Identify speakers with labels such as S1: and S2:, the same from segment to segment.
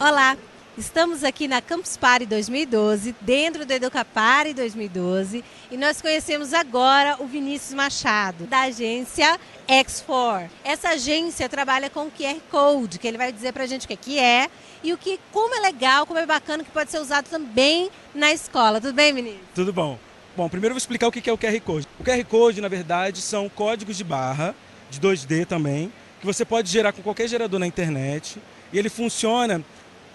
S1: Olá, estamos aqui na Campus Party 2012, dentro do Educapare 2012, e nós conhecemos agora o Vinícius Machado, da agência X4. Essa agência trabalha com QR Code, que ele vai dizer pra gente o que, é e o que, como é legal, como é bacana, que pode ser usado também na escola. Tudo bem, Vinícius?
S2: Tudo bom. Bom, primeiro eu vou explicar o que é o QR Code. O QR Code, na verdade, são códigos de barra, de 2D também, que você pode gerar com qualquer gerador na internet, e ele funciona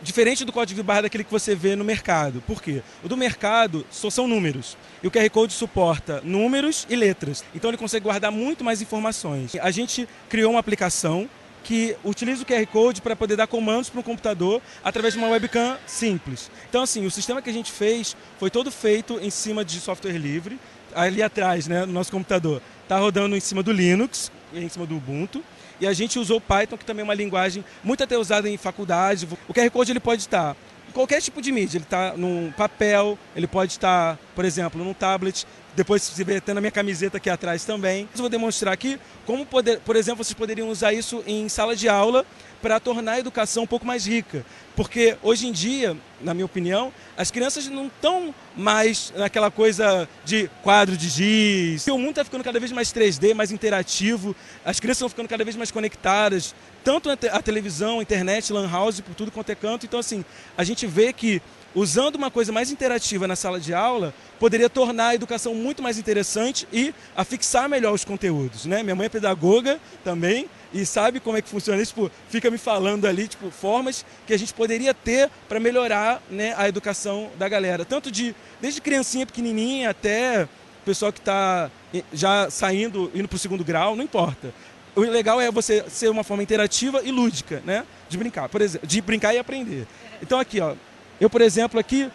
S2: diferente do código de barra daquele que você vê no mercado. Por quê? O do mercado só são números. E o QR Code suporta números e letras. Então ele consegue guardar muito mais informações. A gente criou uma aplicação que utiliza o QR Code para poder dar comandos para um computador através de uma webcam simples. Então, assim, o sistema que a gente fez foi todo feito em cima de software livre. Ali atrás, né, no nosso computador, está rodando em cima do Linux, em cima do Ubuntu. E a gente usou Python, que também é uma linguagem muito até usada em faculdade. O QR Code ele pode estar em qualquer tipo de mídia. Ele está num papel, ele pode estar, por exemplo, num tablet. Depois você vê até na minha camiseta aqui atrás também. Eu vou demonstrar aqui como, poder, por exemplo, vocês poderiam usar isso em sala de aula para tornar a educação um pouco mais rica. Porque hoje em dia, na minha opinião, as crianças não estão mais naquela coisa de quadro de giz. O mundo está ficando cada vez mais 3D, mais interativo. As crianças estão ficando cada vez mais conectadas. Tanto a televisão, internet, lan house, por tudo quanto é canto. Então, assim, a gente vê que usando uma coisa mais interativa na sala de aula, poderia tornar a educação muito mais interessante e afixar melhor os conteúdos. Né? Minha mãe é pedagoga também e sabe como é que funciona isso, tipo, fica me falando ali, tipo, formas que a gente poderia ter para melhorar né, a educação da galera. Tanto de desde criancinha pequenininha até pessoal que está já saindo, indo para o segundo grau, não importa. O legal é você ser uma forma interativa e lúdica, né? De brincar, por exemplo, de brincar e aprender. Então aqui, ó, eu, por exemplo, aqui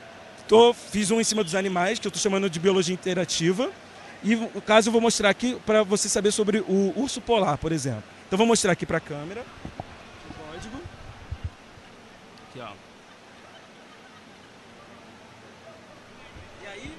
S2: tô, fiz um em cima dos animais, que eu estou chamando de biologia interativa. E no caso eu vou mostrar aqui para você saber sobre o urso polar, por exemplo. Então vou mostrar aqui para a câmera o código. Aqui, ó. E aí,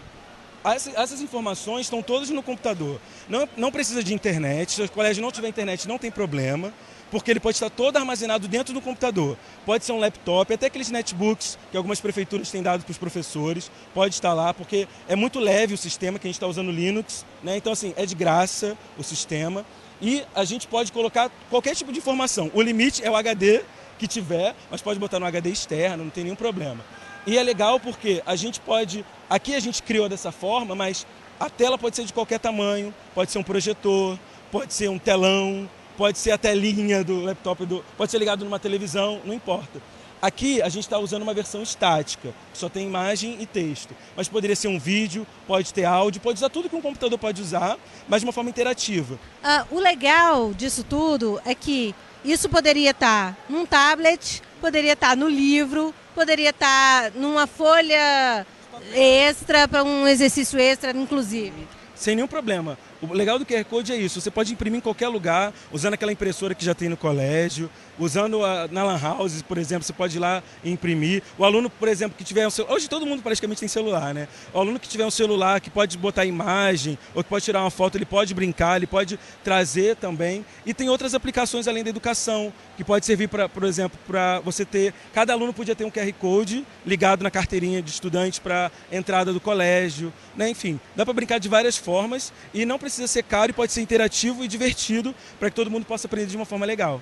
S2: essas, essas informações estão todas no computador. Não, não precisa de internet. Se o colégio não tiver internet, não tem problema porque ele pode estar todo armazenado dentro do computador. Pode ser um laptop, até aqueles netbooks que algumas prefeituras têm dado para os professores, pode estar lá, porque é muito leve o sistema que a gente está usando Linux, né? então assim, é de graça o sistema. E a gente pode colocar qualquer tipo de informação. O limite é o HD que tiver, mas pode botar no HD externo, não tem nenhum problema. E é legal porque a gente pode. Aqui a gente criou dessa forma, mas a tela pode ser de qualquer tamanho, pode ser um projetor, pode ser um telão, pode ser a telinha do laptop, do, pode ser ligado numa televisão, não importa. Aqui a gente está usando uma versão estática, só tem imagem e texto. Mas poderia ser um vídeo, pode ter áudio, pode usar tudo que um computador pode usar, mas de uma forma interativa.
S1: Ah, o legal disso tudo é que isso poderia estar tá num tablet, poderia estar tá no livro, poderia estar tá numa folha extra, para um exercício extra, inclusive.
S2: Sem nenhum problema. O legal do QR Code é isso, você pode imprimir em qualquer lugar, usando aquela impressora que já tem no colégio, usando a, na Lan House, por exemplo, você pode ir lá e imprimir. O aluno, por exemplo, que tiver um celular, hoje todo mundo praticamente tem celular, né? O aluno que tiver um celular que pode botar imagem, ou que pode tirar uma foto, ele pode brincar, ele pode trazer também. E tem outras aplicações além da educação, que pode servir, para, por exemplo, para você ter, cada aluno podia ter um QR Code ligado na carteirinha de estudante para entrada do colégio, né? Enfim, dá para brincar de várias formas e não precisa precisa ser caro e pode ser interativo e divertido para que todo mundo possa aprender de uma forma legal.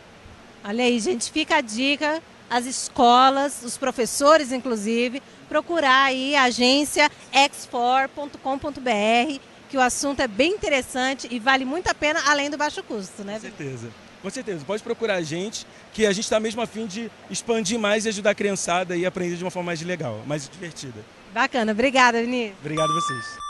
S1: Olha aí, gente, fica a dica, as escolas, os professores, inclusive, procurar aí a agência x4.com.br, que o assunto é bem interessante e vale muito a pena, além do baixo custo, né?
S2: Com certeza. Com certeza, pode procurar a gente, que a gente está mesmo a fim de expandir mais e ajudar a criançada e aprender de uma forma mais legal, mais divertida.
S1: Bacana, obrigada, Vinícius.
S2: Obrigado a vocês.